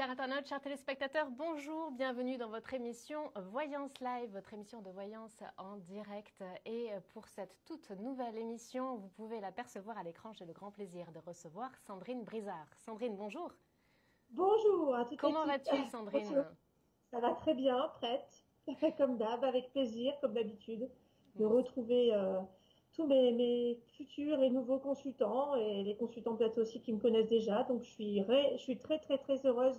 Chers internautes, chers téléspectateurs, bonjour, bienvenue dans votre émission Voyance Live, votre émission de voyance en direct. Et pour cette toute nouvelle émission, vous pouvez l'apercevoir à l'écran. J'ai le grand plaisir de recevoir Sandrine Brizard. Sandrine, bonjour. Bonjour à Comment vas-tu, Sandrine Ça va très bien, prête, comme d'hab, avec plaisir, comme d'habitude, de retrouver euh, mes, futurs et nouveaux consultants et les consultants peut-être aussi qui me connaissent déjà. Donc je suis, je suis très très très heureuse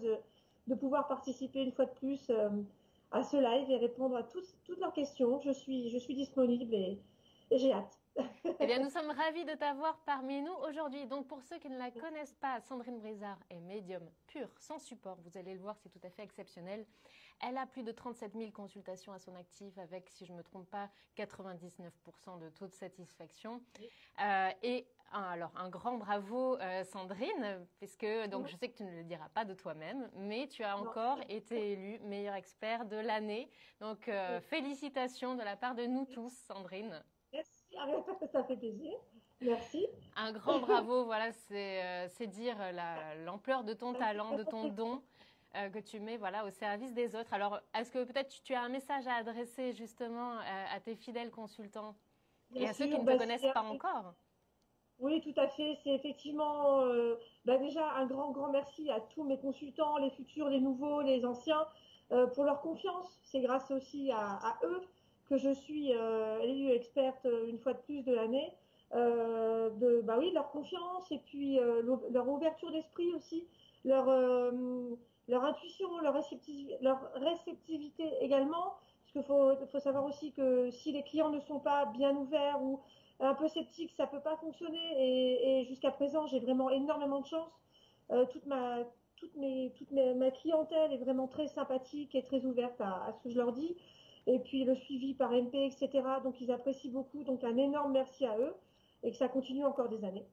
de, pouvoir participer une fois de plus euh, à ce live et répondre à toutes leurs questions. Je suis, je suis disponible et, et j'ai hâte. eh bien, nous sommes ravis de t'avoir parmi nous aujourd'hui. Donc, pour ceux qui ne la connaissent pas, Sandrine Brizard est médium pur, sans support. Vous allez le voir, c'est tout à fait exceptionnel. Elle a plus de 37 000 consultations à son actif avec, si je ne me trompe pas, 99% de taux de satisfaction. Euh, et alors, un grand bravo, euh, Sandrine, puisque donc je sais que tu ne le diras pas de toi-même, mais tu as encore été élue meilleure expert de l'année. Donc, euh, félicitations de la part de nous tous, Sandrine. Merci, ça fait plaisir. Merci. Un grand bravo, voilà, c'est dire l'ampleur de ton talent, de ton don. Euh, que tu mets voilà, au service des autres. Alors, est-ce que peut-être tu as un message à adresser justement euh, à, tes fidèles consultants et à ceux qui ne te bah, connaissent pas encore Oui, tout à fait. C'est effectivement euh, bah, déjà un grand, grand merci à tous mes consultants, les futurs, les nouveaux, les anciens, pour leur confiance. C'est grâce aussi à, eux que je suis élue experte une fois de plus de l'année. de bah oui, leur confiance et puis leur ouverture d'esprit aussi, leur leur intuition, leur réceptivité, également. Parce qu'il faut, savoir aussi que si les clients ne sont pas bien ouverts ou un peu sceptiques, ça peut pas fonctionner. Et, jusqu'à présent, j'ai vraiment énormément de chance. Euh, toute ma clientèle est vraiment très sympathique et très ouverte à, à, ce que je leur dis. Et puis le suivi par MP, etc. Donc ils apprécient beaucoup. Donc un énorme merci à eux et que ça continue encore des années.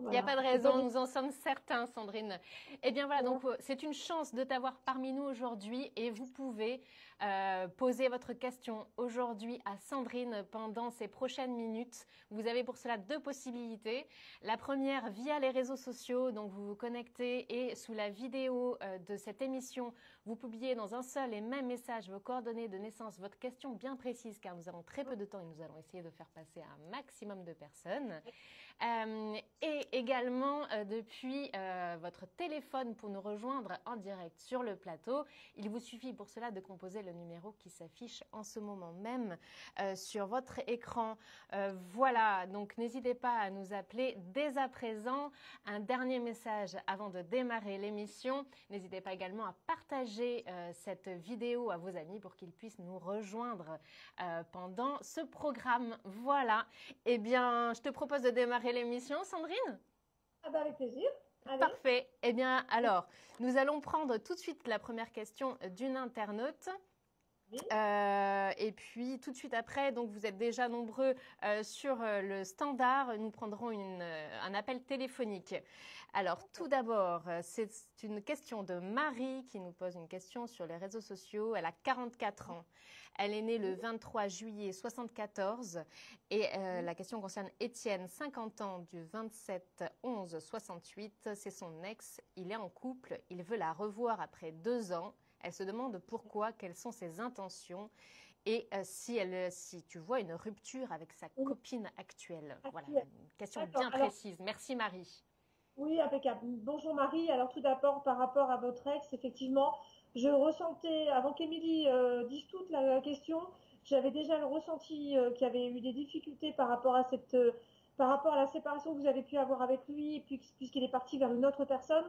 Il n'y a pas de raison, nous en sommes certains, Sandrine. Eh bien voilà, donc c'est une chance de t'avoir parmi nous aujourd'hui et vous pouvez euh, poser votre question aujourd'hui à Sandrine pendant ces prochaines minutes. Vous avez pour cela deux possibilités. La première via les réseaux sociaux, donc vous vous connectez et sous la vidéo euh, de cette émission, vous publiez dans un seul et même message vos coordonnées de naissance, votre question bien précise car nous avons très peu de temps et nous allons essayer de faire passer un maximum de personnes. Euh, et également euh, depuis votre téléphone pour nous rejoindre en direct sur le plateau. Il vous suffit pour cela de composer le numéro qui s'affiche en ce moment même euh, sur votre écran. voilà, donc n'hésitez pas à nous appeler dès à présent. Un dernier message avant de démarrer l'émission. N'hésitez pas également à partager cette vidéo à vos amis pour qu'ils puissent nous rejoindre pendant ce programme. Voilà. Eh bien, je te propose de démarrer l'émission, Sandrine? Ah bah avec plaisir. Parfait. Eh bien, alors, nous allons prendre tout de suite la première question d'une internaute. Euh, et puis tout de suite après, donc vous êtes déjà nombreux euh, sur euh, le standard, nous prendrons un appel téléphonique. Alors tout d'abord, c'est une question de Marie qui nous pose une question sur les réseaux sociaux. Elle a 44 ans. Elle est née le 23 juillet 74 et la question concerne Étienne, 50 ans du 27 11 68. C'est son ex. Il est en couple. Il veut la revoir après deux ans. Elle se demande pourquoi, quelles sont ses intentions et euh, si, elle, si tu vois une rupture avec sa copine actuelle. Voilà, une question bien précise. Merci Marie. Oui, impeccable. Bonjour Marie. Alors tout d'abord, par rapport à votre ex, effectivement, je ressentais, avant qu'Émilie euh, dise toute la, question, j'avais déjà le ressenti euh, qu'il y avait eu des difficultés par rapport à cette, par rapport à la séparation que vous avez pu avoir avec lui, puisqu'il est parti vers une autre personne.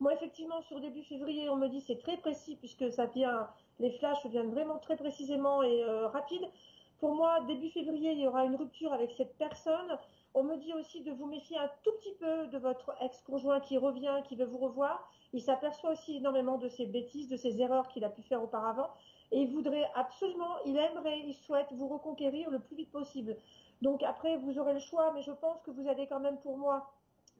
Moi, effectivement, sur début février, on me dit c'est très précis puisque ça vient, les flashs viennent vraiment très précisément et euh, rapide. Pour moi, début février, il y aura une rupture avec cette personne. On me dit aussi de vous méfier un tout petit peu de votre ex-conjoint qui revient, qui veut vous revoir. Il s'aperçoit aussi énormément de ses bêtises, de ses erreurs qu'il a pu faire auparavant. Et il voudrait absolument, il aimerait, il souhaite vous reconquérir le plus vite possible. Donc après, vous aurez le choix, mais je pense que vous allez quand même pour moi,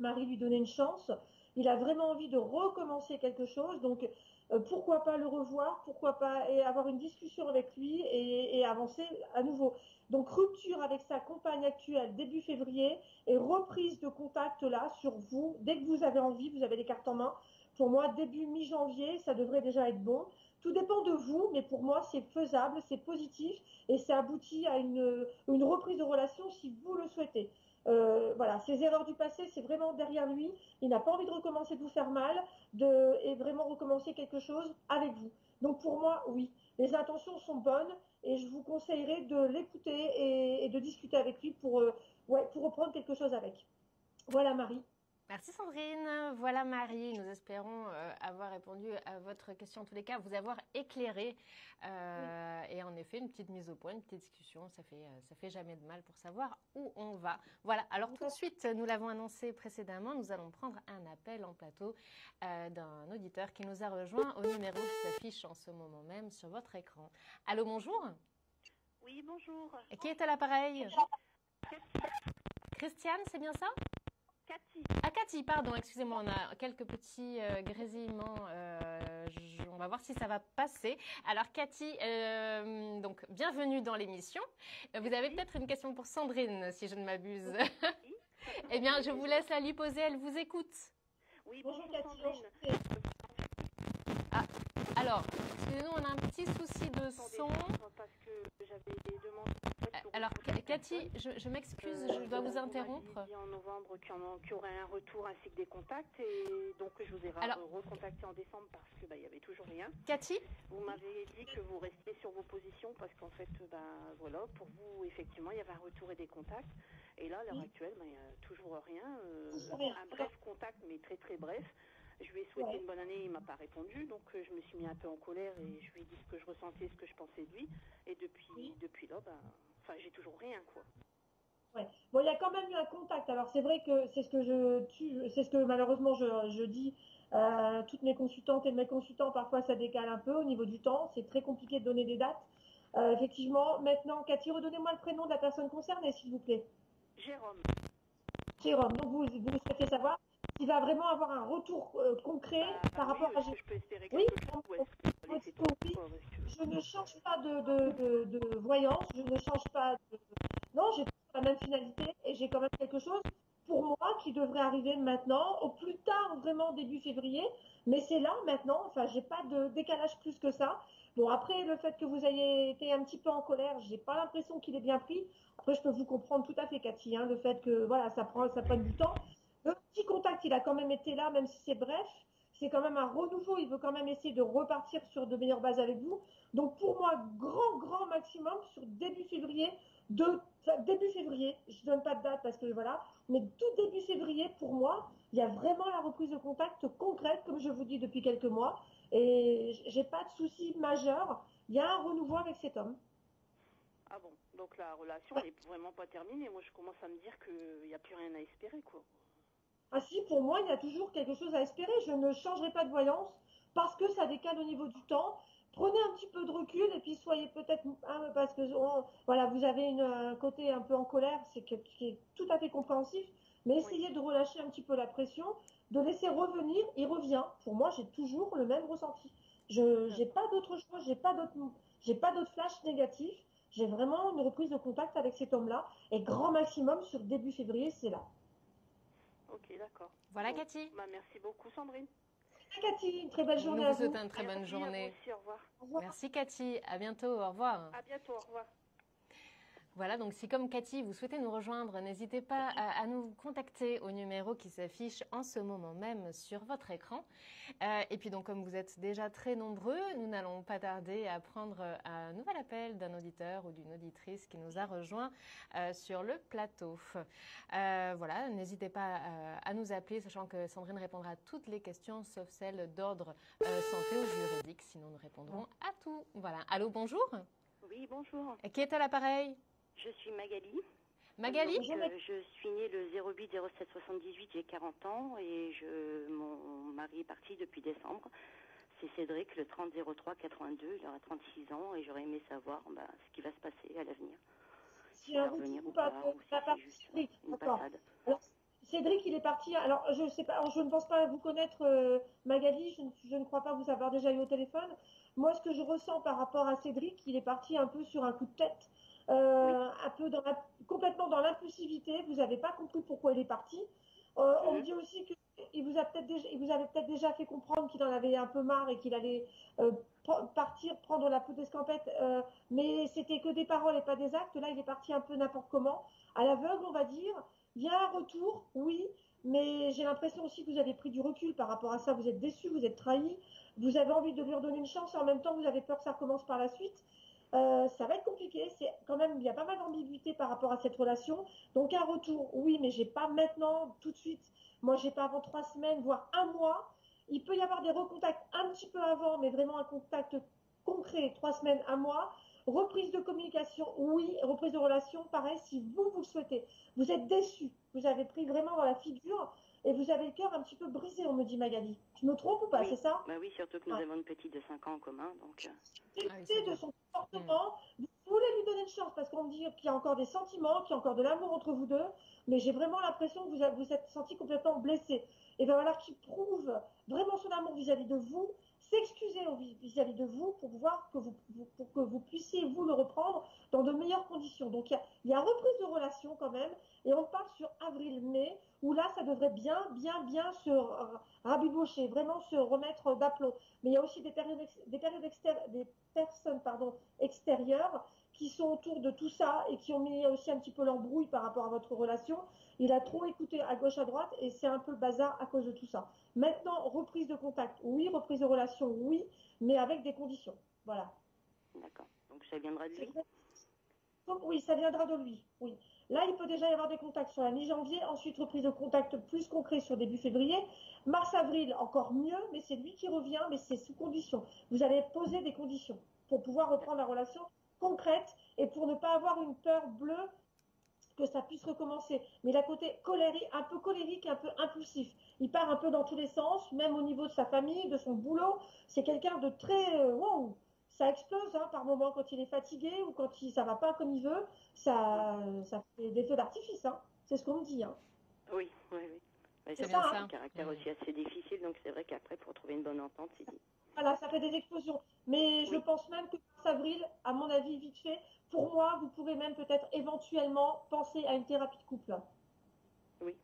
Marie, lui donner une chance il a vraiment envie de recommencer quelque chose. Donc, euh, pourquoi pas le revoir, pourquoi pas et avoir une discussion avec lui et, avancer à nouveau. Donc, rupture avec sa compagne actuelle début février et reprise de contact là sur vous. Dès que vous avez envie, vous avez les cartes en main Pour moi, début mi-janvier, ça devrait déjà être bon. Tout dépend de vous, mais pour moi, c'est faisable, c'est positif et ça aboutit à une, une reprise de relation si vous le souhaitez. Euh, voilà, ces erreurs du passé, c'est vraiment derrière lui. Il n'a pas envie de recommencer de vous faire mal et vraiment recommencer quelque chose avec vous. Donc pour moi, oui, les intentions sont bonnes et je vous conseillerais de l'écouter et, de discuter avec lui euh, pour reprendre quelque chose avec. Voilà Marie. Merci Sandrine. Voilà Marie. Nous espérons euh, avoir répondu à votre question en tous les cas, vous avoir éclairé. Euh, et en effet, une petite mise au point, une petite discussion, ça fait, euh, ça fait jamais de mal pour savoir où on va. Voilà. Alors tout de suite, nous l'avons annoncé précédemment, nous allons prendre un appel en plateau d'un auditeur qui nous a rejoint au numéro qui s'affiche en ce moment même sur votre écran. Allô, bonjour. Oui, bonjour. Et qui est à l'appareil? Christiane, c'est bien ça? Cathy. Ah, Cathy, pardon, excusez-moi, on a quelques petits euh, grésillements. Euh, on va voir si ça va passer. Alors, Cathy, euh, donc, bienvenue dans l'émission. Vous avez peut-être une question pour Sandrine, si je ne m'abuse. Oui. eh bien, je vous laisse la lui poser, elle vous écoute. Oui, bonjour, Cathy. Ah, alors, excusez-nous, on a un petit souci de son. Parce que j'avais des demandes alors, Cathy, je, m'excuse, je dois vous interrompre. dit en novembre qu'il y, aurait un retour ainsi que des contacts, et donc je vous ai recontacté en décembre parce qu'il bah, n'y avait toujours rien. Cathy Vous m'avez dit que vous restiez sur vos positions parce qu'en fait, bah, voilà, pour vous, effectivement, il y avait un retour et des contacts. Et là, à l'heure actuelle, bah, il n'y a toujours rien. Euh, un bref contact, mais très très bref. Je lui ai souhaité une bonne année, il m'a pas répondu, donc euh, je me suis mis un peu en colère et je lui ai dit ce que je ressentais, ce que je pensais de lui. Et depuis, depuis là, ben, Enfin, j'ai toujours rien, quoi. Ouais. Bon, il y a quand même eu un contact. Alors, c'est vrai que c'est ce que je, c'est ce que malheureusement je, dis. Euh, toutes mes consultantes et mes consultants, parfois ça décale un peu au niveau du temps. C'est très compliqué de donner des dates. Euh, effectivement, maintenant, Cathy, redonnez-moi le prénom de la personne concernée, s'il vous plaît. Jérôme. Jérôme. Donc, vous, vous souhaitez savoir s'il va vraiment avoir un retour euh, concret bah, par rapport à. Je peux espérer oui, je ne change pas de, voyance, je ne change pas de... Non, j'ai la même finalité et j'ai quand même quelque chose pour moi qui devrait arriver maintenant, au plus tard, vraiment début février. Mais c'est là maintenant, enfin, j'ai pas de décalage plus que ça. Bon, après, le fait que vous ayez été un petit peu en colère, j'ai pas l'impression qu'il est bien pris. Après, je peux vous comprendre tout à fait, Cathy, hein, le fait que, voilà, ça prend, ça prend du temps. Le petit contact, il a quand même été là, même si c'est bref c'est quand même un renouveau. Il veut quand même essayer de repartir sur de meilleures bases avec vous. Donc pour moi, grand, grand maximum sur début février, de, début février, je ne donne pas de date parce que voilà, mais tout début février, pour moi, il y a vraiment la reprise de contact concrète, comme je vous dis depuis quelques mois. Et j'ai pas de souci majeur. Il y a un renouveau avec cet homme. Ah bon, donc la relation n'est vraiment pas terminée. Moi, je commence à me dire qu'il n'y a plus rien à espérer, quoi. Ah si, pour moi, il y a toujours quelque chose à espérer. Je ne changerai pas de voyance parce que ça décale au niveau du temps. Prenez un petit peu de recul et puis soyez peut-être, hein, parce que voilà, vous avez une, un côté un peu en colère, c'est qui est tout à fait compréhensif, mais essayez de relâcher un petit peu la pression, de laisser revenir, il revient. Pour moi, j'ai toujours le même ressenti. Je n'ai pas d'autre chose, j'ai pas d'autre, j'ai pas d'autres flash négatifs. J'ai vraiment une reprise de contact avec cet homme-là et grand maximum sur début février, c'est là. Ok, d'accord. Voilà, Cathy. Bah, merci beaucoup, Sandrine. Cathy, une très belle journée. Nous vous souhaitons une très bonne journée. au revoir. Merci, Cathy. À bientôt. Au revoir. À bientôt. Au revoir. Voilà, donc si comme Cathy, vous souhaitez nous rejoindre, n'hésitez pas à, nous contacter au numéro qui s'affiche en ce moment même sur votre écran. Euh, et puis donc comme vous êtes déjà très nombreux, nous n'allons pas tarder à prendre un nouvel appel d'un auditeur ou d'une auditrice qui nous a rejoint euh, sur le plateau. Euh, voilà, n'hésitez pas à nous appeler, sachant que Sandrine répondra à toutes les questions, sauf celles d'ordre santé ou juridique, sinon nous répondrons à tout. Voilà. Allô, bonjour. Oui, bonjour. Qui est à l'appareil? Je suis Magali. Magali euh, Je suis née le 08 07 78, j'ai 40 ans et je, mon mari est parti depuis décembre. C'est Cédric, le 30 03 82, il aura 36 ans et j'aurais aimé savoir bah, ce qui va se passer à l'avenir. Si va revenir ou pas, ou si Cédric, il est parti. Alors, je sais pas. je ne pense pas vous connaître, euh, Magali. Je ne, je ne, crois pas vous avoir déjà eu au téléphone. Moi, ce que je ressens par rapport à Cédric, il est parti un peu sur un coup de tête. Euh, un peu dans complètement dans l'impulsivité. Vous n'avez pas compris pourquoi il est parti. Euh, on me dit aussi que il vous a peut-être déjà, il vous avait peut-être déjà fait comprendre qu'il en avait un peu marre et qu'il allait euh, partir prendre la peau d'escampette, euh, mais c'était que des paroles et pas des actes. Là, il est parti un peu n'importe comment, à l'aveugle, on va dire. Il y a un retour, oui, mais j'ai l'impression aussi que vous avez pris du recul par rapport à ça. Vous êtes déçu, vous êtes trahi, vous avez envie de lui redonner une chance et en même temps, vous avez peur que ça recommence par la suite. Euh, ça va être compliqué. Quand même, il y a pas mal d'ambiguïté par rapport à cette relation. Donc un retour, oui, mais j'ai pas maintenant, tout de suite. Moi, j'ai pas avant trois semaines, voire un mois. Il peut y avoir des recontacts un petit peu avant, mais vraiment un contact concret, trois semaines, un mois. Reprise de communication, oui. Reprise de relation, pareil, si vous, vous le souhaitez. Vous êtes déçu. Vous avez pris vraiment dans la figure et vous avez le cœur un petit peu brisé, on me dit Magali. Tu me trompes ou pas, c'est ça? Bah Oui, surtout que nous avons une petite de 5 ans en commun. Donc... Euh. Ah de son comportement, mm. vous voulez lui donner une chance parce qu'on me dit qu'il y a encore des sentiments, qu'il y a encore de l'amour entre vous deux, mais j'ai vraiment l'impression que vous vous êtes senti complètement blessé. Et bien voilà qu'il prouve vraiment son amour vis-à-vis de vous, s'excuser vis-à-vis de vous pour voir que vous, pour que vous puissiez vous le reprendre dans de meilleures conditions. Donc il y a, il y a reprise de relation quand même, et on parle sur avril-mai, où là, ça devrait bien, bien, bien se rabibocher, vraiment se remettre d'aplomb. Mais il y a aussi des périodes, des périodes des personnes pardon, extérieures qui sont autour de tout ça et qui ont mis aussi un petit peu l'embrouille par rapport à votre relation. Il a trop écouté à gauche, à droite et c'est un peu le bazar à cause de tout ça. Maintenant, reprise de contact, oui, reprise de relation, oui, mais avec des conditions. Voilà. D'accord. Donc ça viendra de lui? Oui, ça viendra de lui, oui. Là, il peut déjà y avoir des contacts sur la mi-janvier, ensuite reprise de contact plus concret sur début février. Mars-avril, encore mieux, mais c'est lui qui revient, mais c'est sous condition. Vous allez poser des conditions pour pouvoir reprendre la relation concrète et pour ne pas avoir une peur bleue que ça puisse recommencer. Mais la côté colérique, un peu colérique, un peu impulsif. Il part un peu dans tous les sens, même au niveau de sa famille, de son boulot. C'est quelqu'un de très euh, wow, ça explose hein, par moment quand il est fatigué ou quand il, ça va pas comme il veut. Ça, ça fait des feux d'artifice. Hein. C'est ce qu'on me dit. Hein. Oui, oui, oui. c'est ça, un caractère aussi assez difficile, donc c'est vrai qu'après, pour trouver une bonne entente, c'est Voilà, ça fait des explosions. Mais je pense même que avril, à mon avis, vite fait, pour moi, vous pourrez même peut-être éventuellement penser à une thérapie de couple. Oui,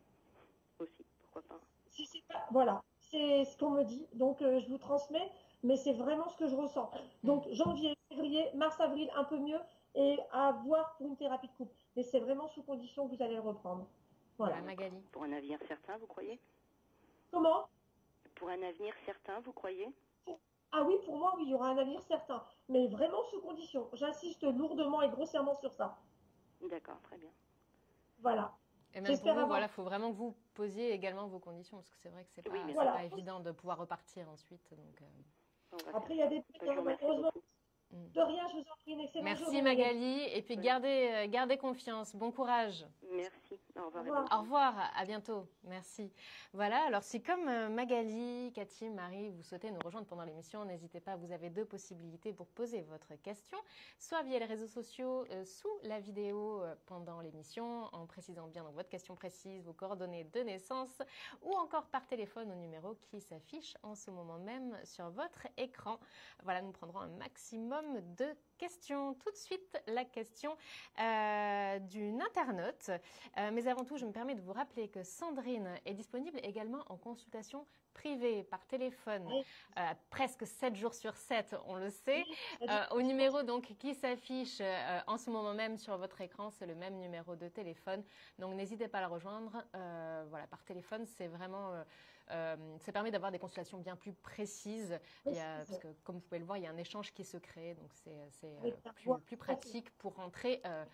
aussi, pourquoi pas. Si c'est pas, voilà, c'est ce qu'on me dit. Donc, euh, je vous transmets mais c'est vraiment ce que je ressens. Donc janvier, février, mars, avril, un peu mieux, et à voir pour une thérapie de couple. Mais c'est vraiment sous condition que vous allez le reprendre. Voilà. Magali. Pour un avenir certain, vous croyez? Comment? Pour un avenir certain, vous croyez? Ah oui, pour moi, oui, il y aura un avenir certain. Mais vraiment sous condition. J'insiste lourdement et grossièrement sur ça. D'accord, très bien. Voilà. Et même pour vous, voilà, faut vraiment que vous posiez également vos conditions, parce que c'est vrai que c'est pas, pas évident de pouvoir repartir ensuite. Donc, euh, après, il y a des malheureusement. De rien, je vous en prie, une excellente Merci Magali, et puis gardez, euh, gardez confiance. Bon courage. Merci. Au revoir. Au revoir. À bientôt. Merci. Voilà. Alors, si comme euh, Magali, Cathy, Marie, vous souhaitez nous rejoindre pendant l'émission, n'hésitez pas. Vous avez deux possibilités pour poser votre question, soit via les réseaux sociaux euh, sous la vidéo euh, pendant l'émission, en précisant bien votre question précise, vos coordonnées de naissance, ou encore par téléphone au numéro qui s'affiche en ce moment même sur votre écran. Voilà, nous prendrons un maximum de question. Tout de suite, la question euh, d'une internaute. Euh, mais avant tout, je me permets de vous rappeler que Sandrine est disponible également en consultation privée par téléphone, euh, presque 7 jours sur 7, on le sait. au numéro donc qui s'affiche en ce moment même sur votre écran, c'est le même numéro de téléphone. Donc n'hésitez pas à la rejoindre. voilà, par téléphone, c'est vraiment euh, ça permet d'avoir des consultations bien plus précises. parce que, comme vous pouvez le voir, il y a un échange qui se crée, donc c'est euh, plus, pratique pour rentrer euh,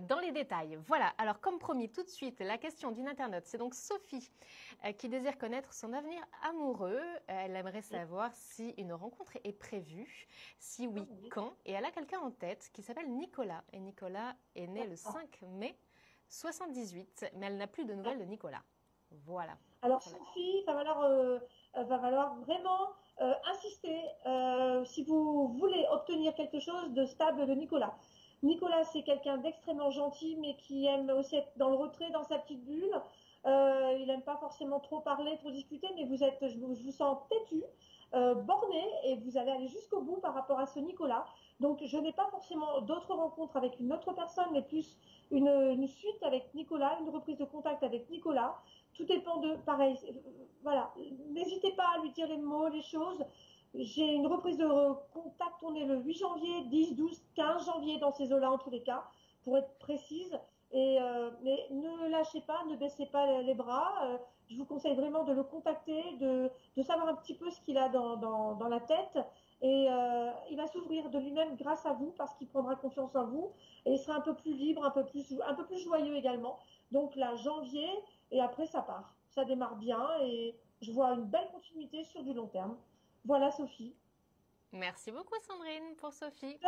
dans les détails. Voilà, alors comme promis, tout de suite, la question d'une internaute. C'est donc Sophie qui désire connaître son avenir amoureux. Elle aimerait savoir si une rencontre est prévue, si oui, quand? Et elle a quelqu'un en tête qui s'appelle Nicolas. Et Nicolas est né le 5 mai 78, mais elle n'a plus de nouvelles de Nicolas. Voilà. Alors Sophie, va falloir, euh, va falloir vraiment euh, insister euh, si vous voulez obtenir quelque chose de stable de Nicolas. Nicolas, c'est quelqu'un d'extrêmement gentil, mais qui aime aussi être dans le retrait, dans sa petite bulle. il n'aime pas forcément trop parler, trop discuter, mais vous êtes, je vous, sens têtu, borné, et vous allez aller jusqu'au bout par rapport à ce Nicolas. Donc, je n'ai pas forcément d'autres rencontres avec une autre personne, mais plus une, une, suite avec Nicolas, une reprise de contact avec Nicolas tout dépend de, pareil, voilà, n'hésitez pas à lui dire les mots, les choses. J'ai une reprise de contact, on est le 8 janvier, 10, 12, 15 janvier dans ces eaux-là en tous les cas, pour être précise. Et, euh, mais ne lâchez pas, ne baissez pas les bras. Euh, je vous conseille vraiment de le contacter, de, de savoir un petit peu ce qu'il a dans, dans, la tête. Et euh, il va s'ouvrir de lui-même grâce à vous parce qu'il prendra confiance en vous et il sera un peu plus libre, un peu plus, un peu plus joyeux également. Donc là, janvier, et après ça part. Ça démarre bien et je vois une belle continuité sur du long terme. Voilà Sophie. Merci beaucoup Sandrine pour Sophie.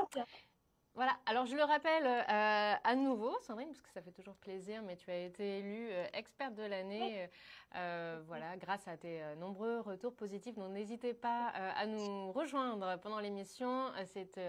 Voilà, alors je le rappelle euh, à nouveau, Sandrine, parce que ça fait toujours plaisir, mais tu as été élue euh, experte de l'année, euh, voilà, grâce à tes nombreux retours positifs. Donc n'hésitez pas à nous rejoindre pendant l'émission. C'est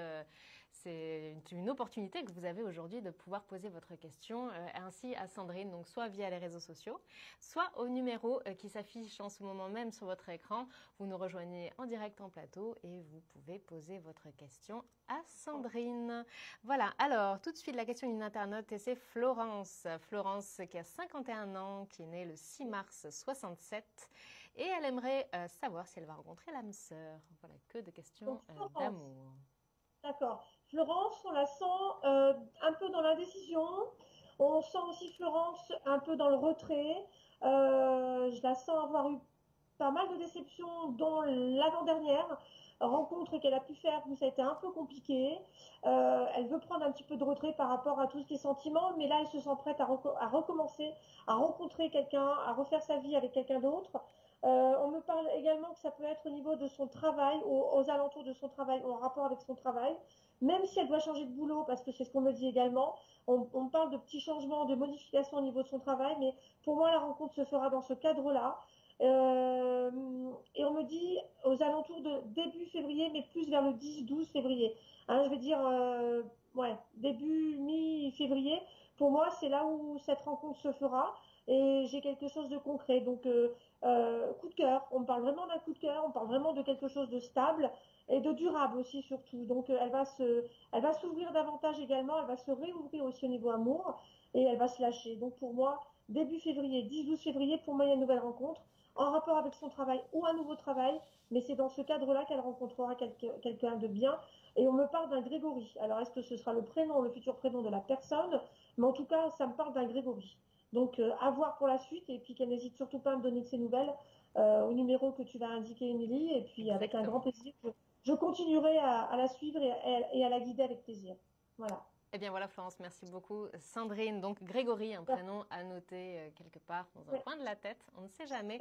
c'est une opportunité que vous avez aujourd'hui de pouvoir poser votre question euh, ainsi à Sandrine, donc soit via les réseaux sociaux, soit au numéro euh, qui s'affiche en ce moment même sur votre écran. Vous nous rejoignez en direct en plateau et vous pouvez poser votre question à Sandrine. Voilà, alors tout de suite la question d'une internaute et c'est Florence. Florence qui a 51 ans, qui est née le 6 mars 67 et elle aimerait euh, savoir si elle va rencontrer l'âme sœur. Voilà, que de questions d'amour. D'accord. Florence, on la sent euh, un peu dans l'indécision. On sent aussi Florence un peu dans le retrait. Euh, je la sens avoir eu pas mal de déceptions, dont l'avant-dernière rencontre qu'elle a pu faire où ça a été un peu compliqué. Euh, elle veut prendre un petit peu de retrait par rapport à tous ces sentiments, mais là, elle se sent prête à, recommencer, à rencontrer quelqu'un, à refaire sa vie avec quelqu'un d'autre. on me parle également que ça peut être au niveau de son travail, aux, alentours de son travail, en rapport avec son travail même si elle doit changer de boulot, parce que c'est ce qu'on me dit également, on, parle de petits changements, de modifications au niveau de son travail, mais pour moi, la rencontre se fera dans ce cadre-là. Euh, et on me dit aux alentours de début février, mais plus vers le 10-12 février. Hein, je veux dire, euh, ouais, début, mi-février. Pour moi, c'est là où cette rencontre se fera et j'ai quelque chose de concret. Donc, euh, coup de cœur. On parle vraiment d'un coup de cœur, on parle vraiment de quelque chose de stable et de durable aussi surtout. Donc euh, elle va se, elle va s'ouvrir davantage également, elle va se réouvrir aussi au niveau amour et elle va se lâcher. Donc pour moi, début février, 10-12 février, pour moi il y a une nouvelle rencontre en rapport avec son travail ou un nouveau travail, mais c'est dans ce cadre-là qu'elle rencontrera quelqu'un de bien. Et on me parle d'un Grégory. Alors est-ce que ce sera le prénom, le futur prénom de la personne? Mais en tout cas, ça me parle d'un Grégory. Donc euh, à voir pour la suite et puis qu'elle n'hésite surtout pas à me donner de ses nouvelles euh, au numéro que tu vas indiquer, Émilie. Et puis avec un grand plaisir, je continuerai à, la suivre et à, la guider avec plaisir. Voilà. Eh bien voilà Florence, merci beaucoup. Sandrine, donc Grégory, un prénom à noter euh, quelque part dans un coin de la tête, on ne sait jamais.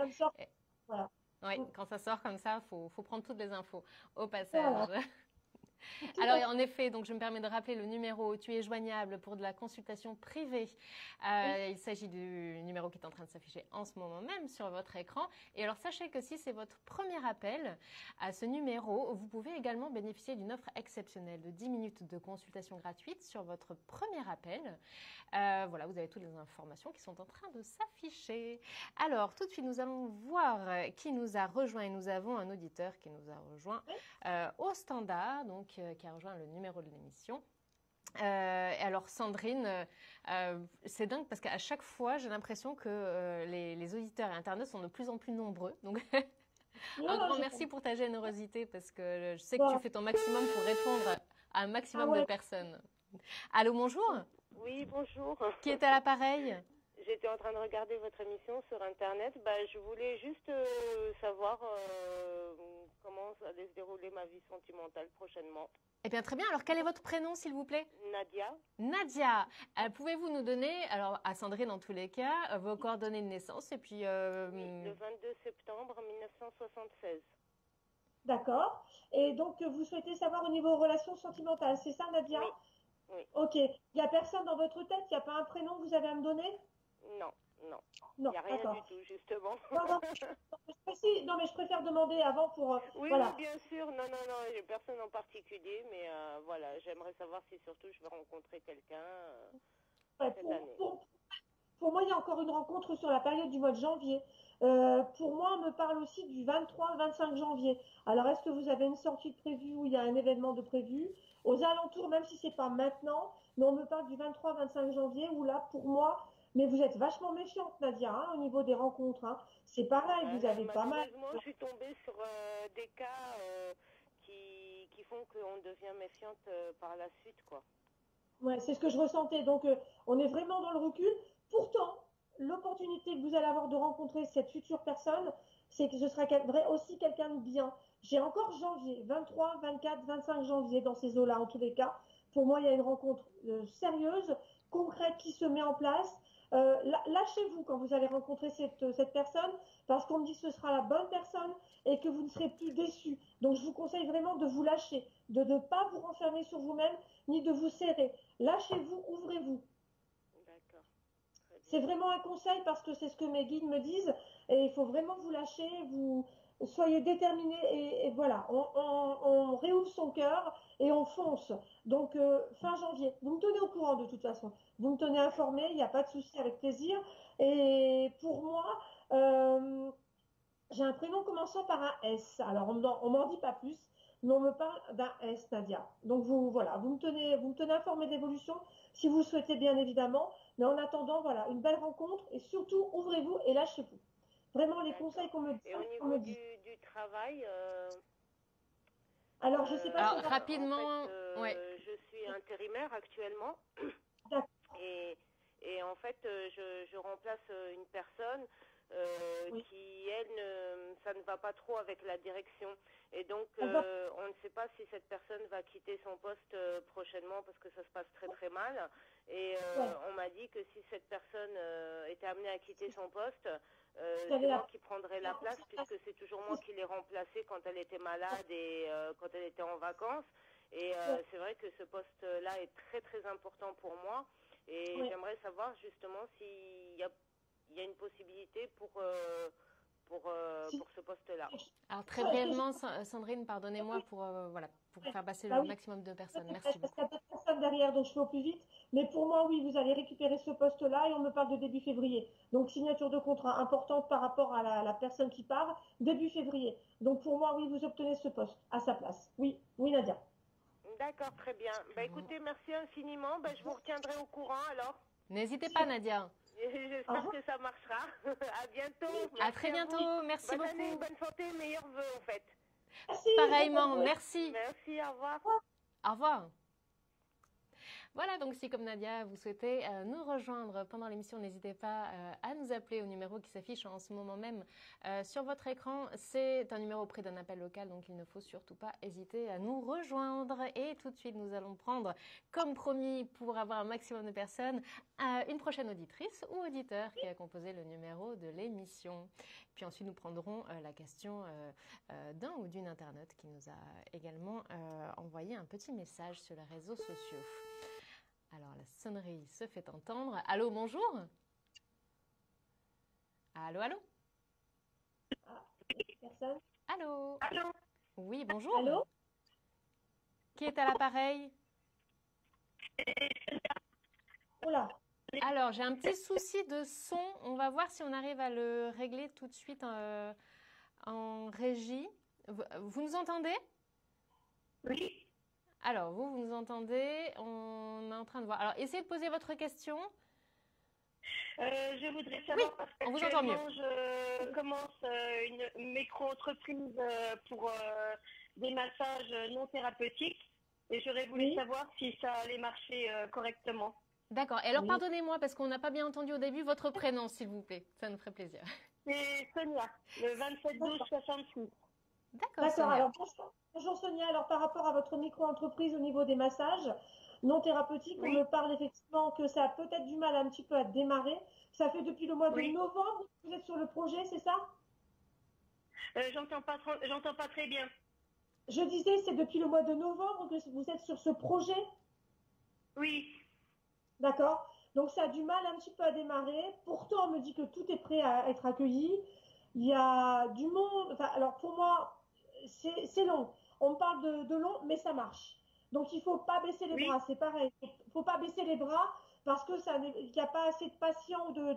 voilà. Oui, quand ça sort comme ça, il faut, faut, prendre toutes les infos au passage. Alors, en effet, donc je me permets de rappeler le numéro. Tu es joignable pour de la consultation privée. Euh, il s'agit du numéro qui est en train de s'afficher en ce moment même sur votre écran. Et alors, sachez que si c'est votre premier appel à ce numéro, vous pouvez également bénéficier d'une offre exceptionnelle de 10 minutes de consultation gratuite sur votre premier appel. Euh, voilà, vous avez toutes les informations qui sont en train de s'afficher. Alors, tout de suite, nous allons voir qui nous a rejoint. Et nous avons un auditeur qui nous a rejoint euh, au standard. Donc, euh, qui a rejoint le numéro de l'émission. Euh, alors Sandrine, euh, c'est dingue parce qu'à chaque fois, j'ai l'impression que les, auditeurs et internautes sont de plus en plus nombreux. Donc, un grand merci pour ta générosité parce que je sais que tu fais ton maximum pour répondre à un maximum ah de personnes. Allô, bonjour. Oui, bonjour. Qui est à l'appareil? J'étais en train de regarder votre émission sur Internet. Bah, je voulais juste savoir comment allait se dérouler ma vie sentimentale prochainement. Eh bien, très bien. Alors, quel est votre prénom, s'il vous plaît? Nadia. Nadia. Euh, pouvez-vous nous donner, alors à Sandrine dans tous les cas, euh, vos coordonnées de naissance et puis... Euh, le 22 septembre 1976. D'accord. Et donc, vous souhaitez savoir au niveau relations sentimentales, c'est ça, Nadia? Oui. Ok. Il n'y a personne dans votre tête? Il n'y a pas un prénom que vous avez à me donner? Non. Non, il n'y a rien du tout, justement. Non, mais je préfère demander avant pour. Euh, oui, voilà. bien sûr. Non, non, non, j'ai personne en particulier, mais euh, voilà, j'aimerais savoir si surtout je vais rencontrer quelqu'un euh, cette pour, année. Pour, moi, il y a encore une rencontre sur la période du mois de janvier. pour moi, on me parle aussi du 23-25 janvier. Alors, est-ce que vous avez une sortie de prévue ou il y a un événement de prévu? Aux alentours, même si c'est pas maintenant, mais on me parle du 23-25 janvier où là, pour moi, Mais vous êtes vachement méfiante, Nadia, hein, au niveau des rencontres. Hein. C'est pareil, vous avez pas mal. je suis tombée sur des cas qui, qui, font qu'on devient méfiante par la suite, quoi. Ouais, c'est ce que je ressentais. Donc, on est vraiment dans le recul. Pourtant, l'opportunité que vous allez avoir de rencontrer cette future personne, c'est que ce sera aussi quelqu'un de bien. J'ai encore janvier, 23, 24, 25 janvier dans ces eaux-là, en tous les cas. Pour moi, il y a une rencontre euh, sérieuse, concrète qui se met en place. Euh, lâchez-vous quand vous allez rencontrer cette, cette personne, parce qu'on me dit que ce sera la bonne personne et que vous ne serez plus déçus. Donc, je vous conseille vraiment de vous lâcher, de ne pas vous renfermer sur vous-même, ni de vous serrer. Lâchez-vous, ouvrez-vous. C'est vraiment un conseil parce que c'est ce que mes guides me disent et il faut vraiment vous lâcher, vous soyez déterminés et, voilà, on, réouvre son cœur et on fonce. Donc euh, fin janvier, vous me tenez au courant de toute façon, vous me tenez informé, il n'y a pas de souci, avec plaisir. Et pour moi, euh, j'ai un prénom commençant par un S. Alors on m'en dit pas plus, mais on me parle d'un S, Nadia. Donc vous voilà, vous me tenez, vous me tenez informé d'évolution si vous souhaitez bien évidemment. Mais en attendant, voilà, une belle rencontre et surtout, ouvrez-vous et lâchez-vous. Vraiment, les conseils qu'on me dit. Et au niveau du, travail euh, Alors, je sais pas. Alors, rapidement, euh, Je suis intérimaire actuellement. Et, et, en fait, euh, je, je remplace une personne qui, elle, ne, ça ne va pas trop avec la direction. Et donc, on ne sait pas si cette personne va quitter son poste prochainement parce que ça se passe très très mal. Et euh, on m'a dit que si cette personne euh, était amenée à quitter son poste, euh, c'est moi qui prendrais la place puisque c'est toujours moi qui l'ai remplacée quand elle était malade et quand elle était en vacances. Et c'est vrai que ce poste-là est très très important pour moi. Et j'aimerais savoir justement s'il y a, y a une possibilité pour pour, euh, pour ce poste-là. Alors très brièvement, Sandrine, pardonnez-moi pour, euh, voilà, pour faire passer bah le maximum de personnes. Merci Parce qu'il y a derrière, donc je fais au plus vite. Mais pour moi, oui, vous allez récupérer ce poste-là et on me parle de début février. Donc signature de contrat importante par rapport à la, personne qui part, début février. Donc pour moi, oui, vous obtenez ce poste à sa place. Oui, oui, Nadia. D'accord, très bien. Bah écoutez, merci infiniment. Bah, je vous retiendrai au courant alors. N'hésitez pas, Nadia. J'espère que ça marchera. à bientôt. à très bientôt. Merci bonne beaucoup. Année, bonne santé, meilleurs vœux en fait. Pareillement, merci. Merci, au revoir. Au revoir. Voilà, donc si comme Nadia, vous souhaitez euh, nous rejoindre pendant l'émission, n'hésitez pas euh, à nous appeler au numéro qui s'affiche en ce moment même euh, sur votre écran. C'est un numéro près d'un appel local, donc il ne faut surtout pas hésiter à nous rejoindre. Et tout de suite, nous allons prendre, comme promis, pour avoir un maximum de personnes, une prochaine auditrice ou auditeur qui a composé le numéro de l'émission. Puis ensuite, nous prendrons la question d'un ou d'une internaute qui nous a également envoyé un petit message sur les réseaux sociaux. Alors la sonnerie se fait entendre. Allô, bonjour. Allô, allô. Ah, Personne. Allô. Allô. Oui, bonjour. Allô. Qui est à l'appareil? Oula. Alors, j'ai un petit souci de son. On va voir si on arrive à le régler tout de suite euh, en régie. Vous nous entendez? Oui. Alors, vous, vous nous entendez On est en train de voir. Alors, essayez de poser votre question. Euh, je voudrais savoir parce on vous entend mieux. je commence euh, une micro-entreprise euh, pour des massages non thérapeutiques et j'aurais voulu savoir si ça allait marcher correctement. D'accord. Et alors, pardonnez-moi parce qu'on n'a pas bien entendu au début votre prénom, s'il vous plaît. Ça nous ferait plaisir. C'est Sonia, le 27 12 66. D'accord. D'accord. Alors, bonjour, Sonia. Alors, par rapport à votre micro-entreprise au niveau des massages non thérapeutiques, on me parle effectivement que ça a peut-être du mal un petit peu à démarrer. Ça fait depuis le mois de novembre que vous êtes sur le projet, c'est ça? Euh, J'entends pas, j'entends pas très bien. Je disais, c'est depuis le mois de novembre que vous êtes sur ce projet? Oui. D'accord. Donc ça a du mal un petit peu à démarrer. Pourtant, on me dit que tout est prêt à être accueilli. Il y a du monde. Enfin, alors pour moi, c'est long. On parle de, long, mais ça marche. Donc il faut pas baisser les bras, c'est pareil. Il faut pas baisser les bras parce que ça il n'y a pas assez de patients de,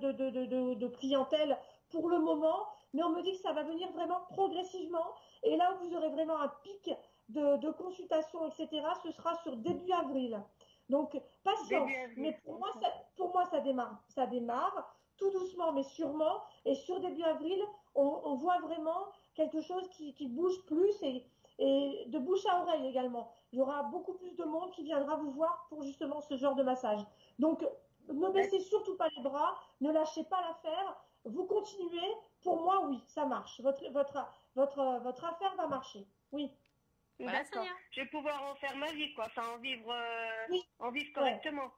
de, clientèle pour le moment. Mais on me dit que ça va venir vraiment progressivement. Et là où vous aurez vraiment un pic de, consultation, etc., ce sera sur début avril. Donc, patience. Mais pour moi, ça, pour moi, ça démarre, ça démarre tout doucement, mais sûrement. Et sur début avril, on, voit vraiment quelque chose qui, bouge plus et, et, de bouche à oreille également. Il y aura beaucoup plus de monde qui viendra vous voir pour justement ce genre de massage. Donc, ne baissez surtout pas les bras, ne lâchez pas l'affaire. Vous continuez. Pour moi, oui, ça marche. Votre, votre, votre, votre affaire va marcher. Oui. D'accord. Je vais pouvoir en faire ma vie, quoi. Enfin, en vivre, euh, en vivre correctement.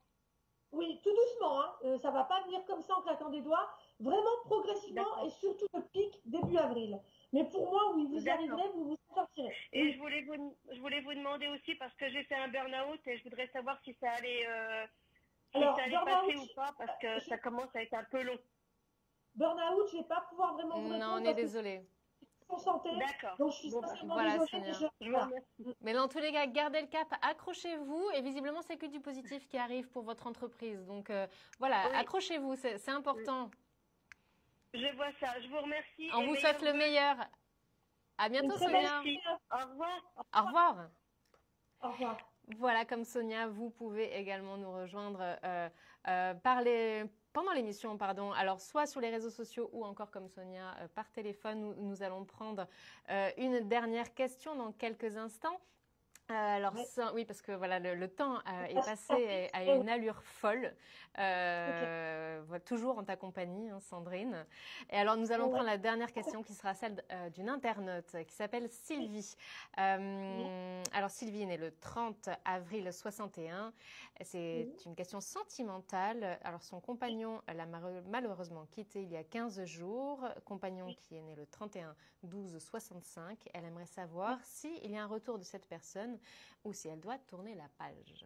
Oui, tout doucement. Hein. Euh, ça va pas venir comme ça en claquant des doigts. Vraiment progressivement et surtout le pic début avril. Mais pour moi, oui, vous arriverez, vous vous sortirez. Et je voulais vous, je voulais vous demander aussi parce que j'ai fait un burn-out et je voudrais savoir si ça allait, euh, si ça allait passer ou pas parce que ça commence à être un peu long. Burn-out, je vais pas pouvoir vraiment vous Non, on est désolé. D'accord. Donc je suis voilà, Mais dans tous les cas, gardez le cap, accrochez-vous. Et visiblement, c'est que du positif qui arrive pour votre entreprise. Donc euh, voilà, accrochez-vous, c'est important. Je vois ça. Je vous remercie. On vous souhaite le meilleur. À bientôt, Sonia. Au revoir. Au revoir. Au revoir. Voilà, comme Sonia, vous pouvez également nous rejoindre euh, euh, par les pendant l'émission, pardon. Alors, soit sur les réseaux sociaux ou encore comme Sonia euh, par téléphone. nous allons prendre euh, une dernière question dans quelques instants. Euh, alors oui. parce que voilà le, temps est passé à, une allure folle. Euh, toujours en ta compagnie, hein, Sandrine. Et alors nous allons prendre la dernière question qui sera celle euh, d'une internaute qui s'appelle Sylvie. alors Sylvie est née le 30 avril 61. C'est une question sentimentale. Alors son compagnon l'a malheureusement quitté il y a 15 jours. Compagnon qui est né le 31 12 65. Elle aimerait savoir s'il y a un retour de cette personne ou si elle doit tourner la page.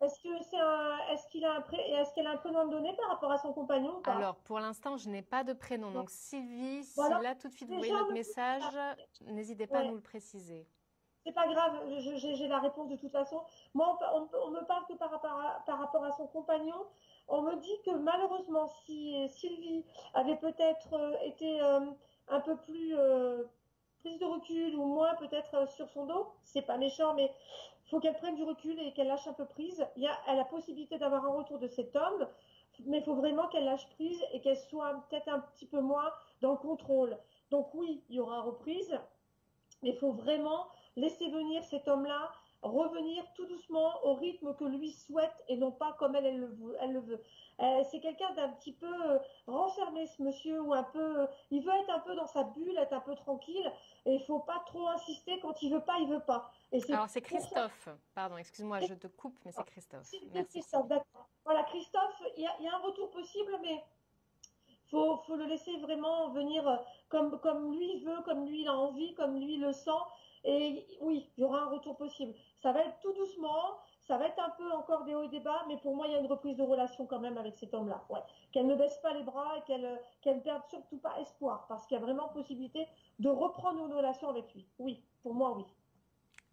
Est-ce que c'est est-ce qu'il a un est-ce qu'elle a un prénom donné par rapport à son compagnon Alors pour l'instant, je n'ai pas de prénom. Donc Sylvie, si là tout de suite vous voyez notre message, n'hésitez pas à nous le préciser. C'est pas grave, j'ai la réponse de toute façon. Moi, on, me parle que par rapport, à, par rapport à son compagnon. On me dit que malheureusement, si Sylvie avait peut-être euh, été euh, un peu plus euh, de recul ou moins peut-être euh, sur son dos. C'est pas méchant, mais faut qu'elle prenne du recul et qu'elle lâche un peu prise. Il y a, elle a la possibilité d'avoir un retour de cet homme, mais il faut vraiment qu'elle lâche prise et qu'elle soit peut-être un petit peu moins dans le contrôle. Donc oui, il y aura reprise, mais il faut vraiment laisser venir cet homme-là revenir tout doucement au rythme que lui souhaite et non pas comme elle, elle le veut. Euh, c'est quelqu'un d'un petit peu euh, renfermé ce monsieur ou un peu, euh, il veut être un peu dans sa bulle, être un peu tranquille et il faut pas trop insister quand il veut pas, il veut pas. Alors c'est Christophe, pardon, excuse-moi, je te coupe, mais c'est Christophe. C'est Christophe, d'accord. Voilà, Christophe, il y, a un retour possible, mais faut, faut le laisser vraiment venir comme, comme lui veut, comme lui il a envie, comme lui le sent. Et oui, il y aura un retour possible. Ça va être tout doucement, ça va être un peu encore des hauts et des bas, mais pour moi, il y a une reprise de relation quand même avec cet homme-là. Ouais. Qu'elle ne baisse pas les bras et qu'elle qu'elle ne perde surtout pas espoir, parce qu'il y a vraiment possibilité de reprendre une relation avec lui. Oui, pour moi, oui.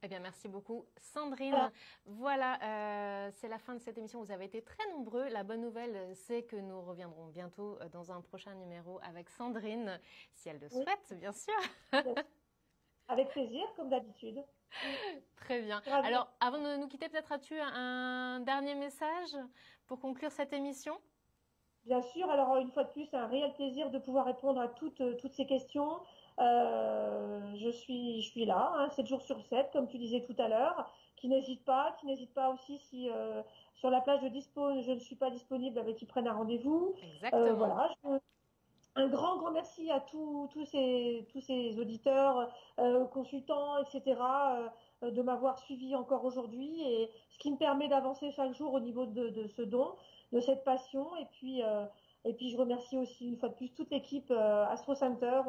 Eh bien, merci beaucoup, Sandrine. Voilà, euh, c'est la fin de cette émission. Vous avez été très nombreux. La bonne nouvelle, c'est que nous reviendrons bientôt euh, dans un prochain numéro avec Sandrine, si elle le souhaite, bien sûr. Avec plaisir, comme d'habitude. Très bien. Alors, avant de nous quitter, peut-être as-tu un dernier message pour conclure cette émission? Bien sûr. Alors, une fois de plus, c'est un réel plaisir de pouvoir répondre à toutes, toutes ces questions. Euh, je, suis, je suis là, hein, 7 jours sur 7, comme tu disais tout à l'heure. Qui n'hésite pas, qui n'hésite pas aussi si euh, sur la plage je dispose, je ne suis pas disponible, avec qui prennent un rendez-vous. Exactement. Euh, voilà, un grand, grand merci à tous, tous, ces, auditeurs, euh, consultants, etc., euh, de m'avoir suivi encore aujourd'hui et ce qui me permet d'avancer chaque jour au niveau de, ce don, de cette passion. Et puis, euh, et puis je remercie aussi une fois de plus toute l'équipe Astro Center,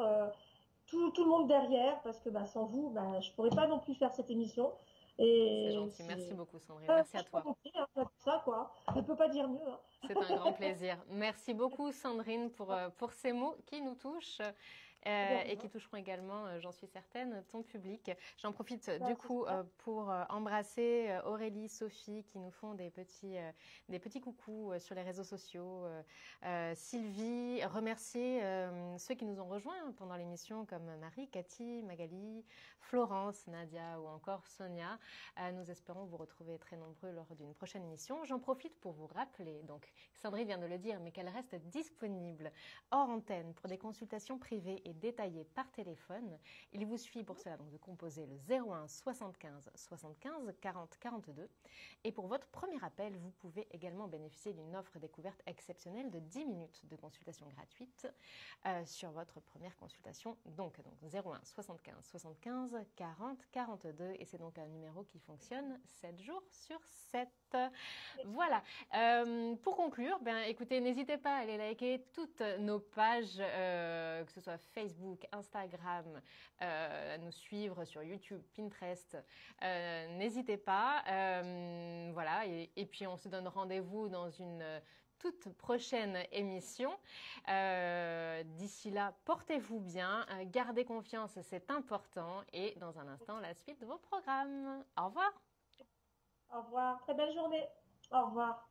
tout, tout, le monde derrière, parce que bah, sans vous, bah, je ne pourrais pas non plus faire cette émission. C'est gentil, merci beaucoup Sandrine, merci à toi. Ça, quoi. ne peut pas dire mieux. Hein. C'est un grand plaisir. Merci beaucoup Sandrine pour, euh, pour ces mots qui nous touchent. Et qui toucheront également, j'en suis certaine, ton public. J'en profite du coup pour embrasser Aurélie, Sophie qui nous font des petits, des petits coucous sur les réseaux sociaux. Sylvie, remercier ceux qui nous ont rejoints pendant l'émission comme Marie, Cathy, Magali, Florence, Nadia ou encore Sonia. nous espérons vous retrouver très nombreux lors d'une prochaine émission. J'en profite pour vous rappeler, donc Sandrine vient de le dire, mais qu'elle reste disponible hors antenne pour des consultations privées et détaillées par téléphone. Il vous suffit pour cela donc de composer le 01 75 75 40 42. Et pour votre premier appel, vous pouvez également bénéficier d'une offre découverte exceptionnelle de 10 minutes de consultation gratuite euh, sur votre première consultation. Donc, donc 01 75 75 40 42. Et c'est donc un numéro qui fonctionne 7 jours sur 7. Voilà. Euh, pour conclure, ben, écoutez, n'hésitez pas à aller liker toutes nos pages, euh, que ce soit Facebook, Instagram, euh, à nous suivre sur YouTube, Pinterest. n'hésitez pas. voilà. Et, et, puis, on se donne rendez-vous dans une toute prochaine émission. D'ici là, portez-vous bien, gardez confiance, c'est important. Et dans un instant, la suite de vos programmes. Au revoir. Au revoir. Très belle journée. Au revoir.